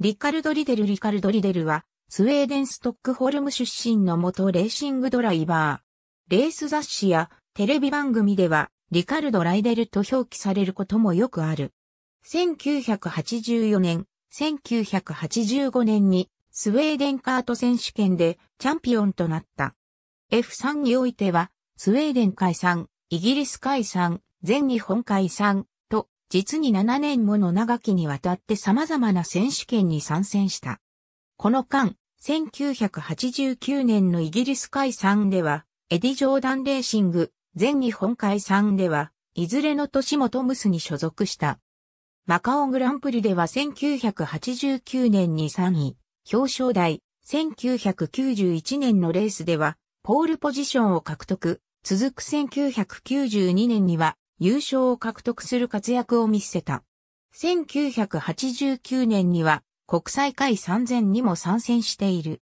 リカルド・リデル・リカルド・リデルは、スウェーデン・ストックホルム出身の元レーシングドライバー。レース雑誌やテレビ番組では、リカルド・ライデルと表記されることもよくある。1984年、1985年にスウェーデンカート選手権でチャンピオンとなった。F3 においては、スウェーデン解散、イギリス解散、全日本解散、実に7年もの長きにわたって様々な選手権に参戦した。この間、1989年のイギリス解散では、エディ・ジョーダンレーシング、全日本解散では、いずれの年もトムスに所属した。マカオグランプリでは1989年に3位、表彰台、1991年のレースでは、ポールポジションを獲得、続く1992年には優勝を獲得する活躍を見せた。1989年には国際会3000にも参戦している。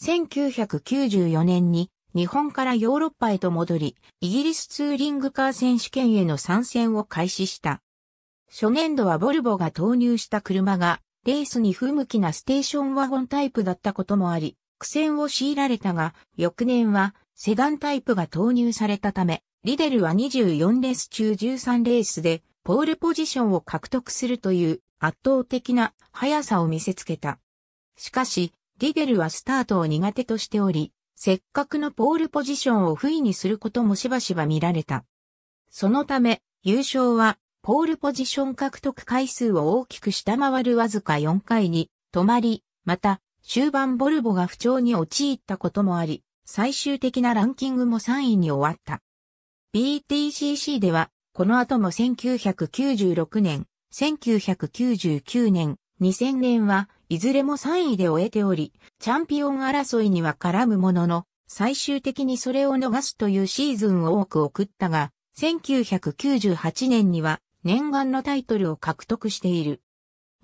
1994年に日本からヨーロッパへと戻り、イギリスツーリングカー選手権への参戦を開始した。初年度はボルボが投入した車がレースに不向きなステーションワゴンタイプだったこともあり、苦戦を強いられたが、翌年はセダンタイプが投入されたため、リデルは24レース中13レースでポールポジションを獲得するという圧倒的な速さを見せつけた。しかし、リデルはスタートを苦手としており、せっかくのポールポジションを不意にすることもしばしば見られた。そのため、優勝は、ポールポジション獲得回数を大きく下回るわずか4回に止まり、また、終盤ボルボが不調に陥ったこともあり、最終的なランキングも3位に終わった。BTCC では、この後も1996年、1999年、2000年はいずれも3位で終えており、チャンピオン争いには絡むものの、最終的にそれを逃すというシーズンを多く送ったが、1998年には念願のタイトルを獲得している。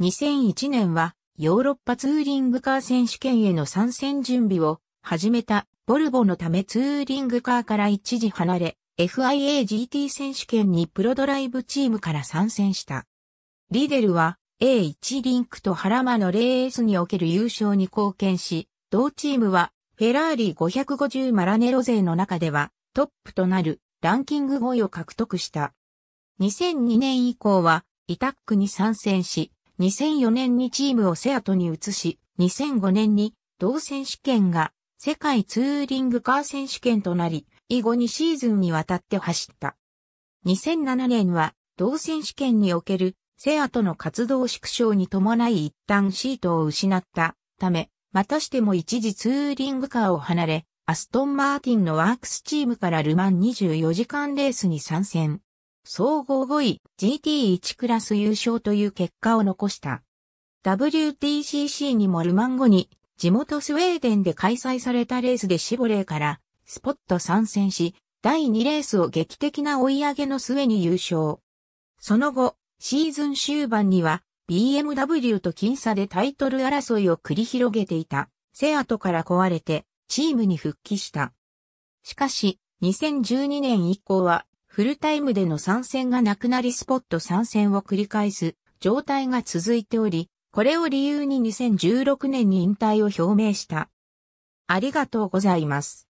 2001年はヨーロッパツーリングカー選手権への参戦準備を始めたボルボのためツーリングカーから一時離れ FIA GT 選手権にプロドライブチームから参戦した。リデルは A1 リンクとハラマのレースにおける優勝に貢献し、同チームはフェラーリ550マラネロ勢の中ではトップとなるランキング5位を獲得した。2002年以降はイタックに参戦し、2004年にチームをセアトに移し、2005年に同選手権が世界ツーリングカー選手権となり、以後2シーズンにわたって走った。2007年は同選手権におけるセアトの活動縮小に伴い一旦シートを失ったため、またしても一時ツーリングカーを離れ、アストンマーティンのワークスチームからルマン24時間レースに参戦。総合5位 GT1 クラス優勝という結果を残した。WTCC にもルマン後に地元スウェーデンで開催されたレースでシボレーからスポット参戦し、第2レースを劇的な追い上げの末に優勝。その後、シーズン終盤には BMW と僅差でタイトル争いを繰り広げていたセアトから壊れてチームに復帰した。しかし、2012年以降はフルタイムでの参戦がなくなりスポット参戦を繰り返す状態が続いており、これを理由に2016年に引退を表明した。ありがとうございます。